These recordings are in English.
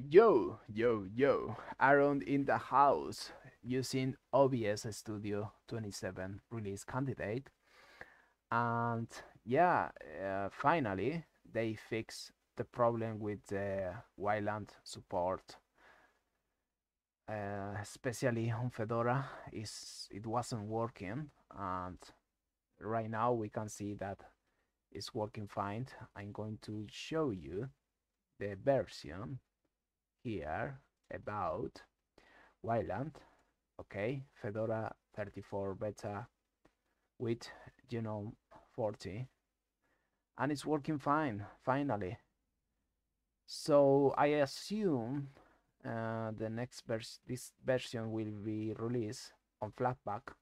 Yo, yo, yo, Aaron in the house using OBS Studio 27 release candidate. And yeah, uh, finally they fix the problem with the Wayland support. Uh, especially on Fedora, is it wasn't working, and right now we can see that it's working fine. I'm going to show you the version here about Wayland, okay, Fedora 34 beta with GNOME 40 and it's working fine finally. So I assume uh, the next version this version will be released on Flatpak.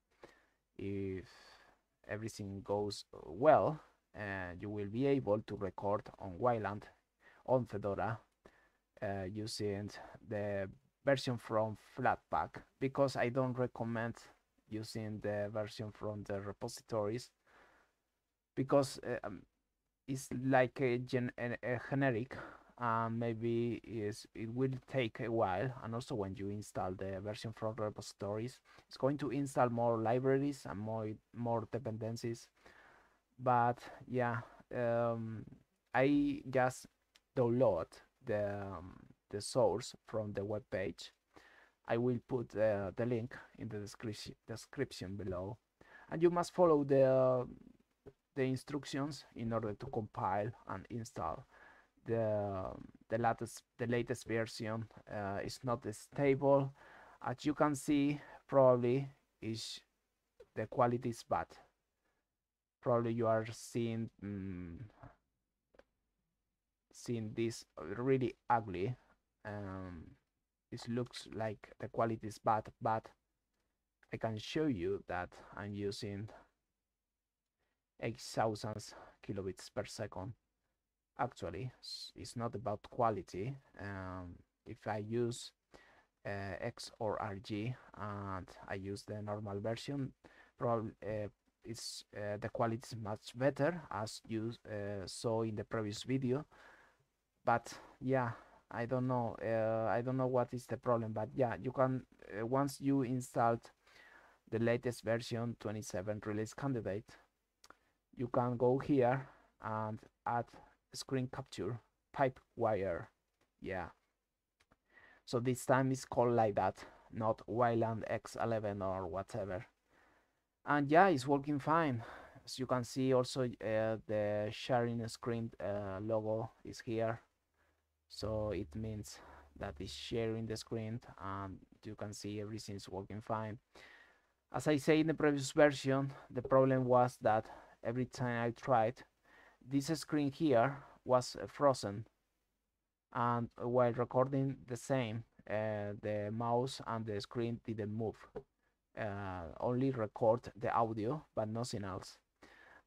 If everything goes well and you will be able to record on Wayland on Fedora uh, using the version from Flatpak because I don't recommend using the version from the repositories because uh, um, it's like a, gen a, generic and maybe is it will take a while. And also when you install the version from repositories it's going to install more libraries and more more dependencies. But yeah um, I just download the um, the source from the web page. I will put uh, the link in the description description below. And you must follow the the instructions in order to compile and install the the latest the latest version. Uh, is not stable. As you can see probably is the quality is bad. Probably you are seeing um, seeing this really ugly um, this looks like the quality is bad but I can show you that I'm using 8000 kilobits per second. Actually it's not about quality. Um, if I use uh, Xorg and I use the normal version probably uh, it's uh, the quality is much better as you uh, saw in the previous video but yeah I don't know uh, I don't know what is the problem but yeah you can uh, once you installed the latest version 27 release candidate you can go here and add screen capture pipe wire yeah. So this time it's called like that not Wayland X11 or whatever. And yeah it's working fine. As you can see also uh, the sharing screen uh, logo is here so it means that it's sharing the screen and you can see everything is working fine. As I say in the previous version the problem was that every time I tried this screen here was frozen. And while recording the same uh, the mouse and the screen didn't move. Uh, only record the audio but nothing else.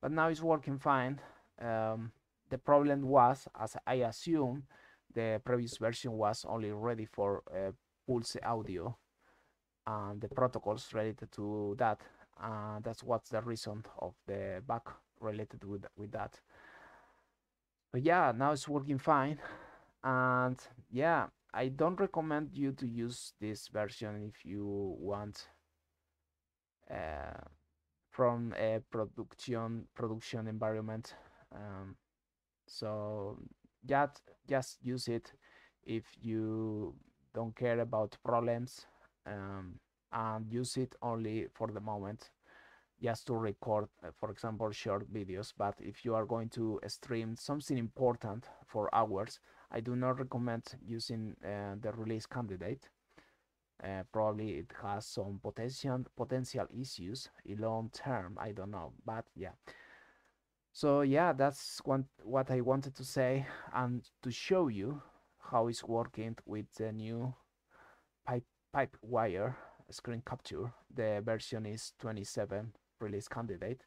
But now it's working fine. Um, the problem was as I assume the previous version was only ready for uh, PulseAudio and the protocols related to that uh, that's what's the reason of the bug related with with that. But yeah now it's working fine and yeah i don't recommend you to use this version if you want uh, from a production production environment um, so just just use it if you don't care about problems um, and use it only for the moment just to record uh, for example short videos. But if you are going to stream something important for hours I do not recommend using uh, the release candidate. Uh, probably it has some potential potential issues in long term I don't know but yeah so yeah that's what I wanted to say and to show you how it's working with the new pipe PipeWire screen capture. The version is 27 release candidate.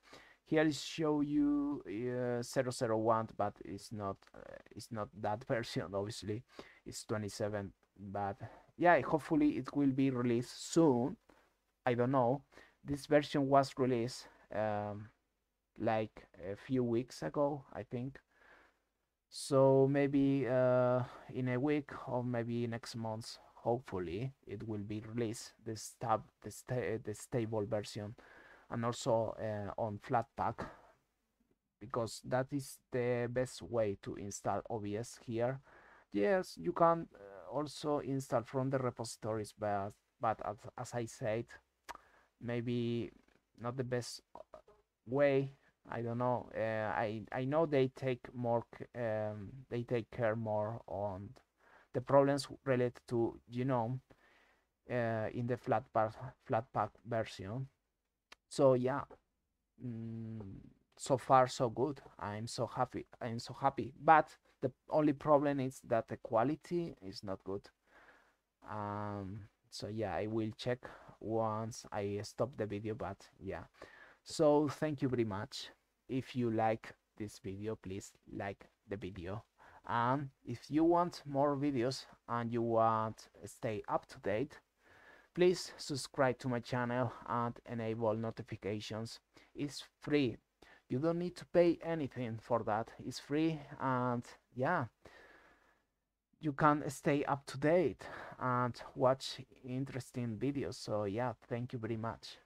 Here is show you uh, 001 but it's not uh, it's not that version obviously. It's 27 but yeah hopefully it will be released soon. I don't know. This version was released um, like a few weeks ago i think. So maybe uh, in a week or maybe next month hopefully it will be released the stab the, sta the stable version and also uh, on flatpak because that is the best way to install OBS here. Yes you can uh, also install from the repositories but but as, as I said maybe not the best way I don't know. Uh, I I know they take more. Um, they take care more on the problems related to GNOME uh, in the Flatpak Flatpak version. So yeah, mm, so far so good. I'm so happy. I'm so happy. But the only problem is that the quality is not good. Um, so yeah, I will check once I stop the video. But yeah. So thank you very much. If you like this video, please like the video. And if you want more videos and you want to stay up to date, please subscribe to my channel and enable notifications. It's free. You don't need to pay anything for that. It's free and yeah, you can stay up to date and watch interesting videos. So yeah, thank you very much.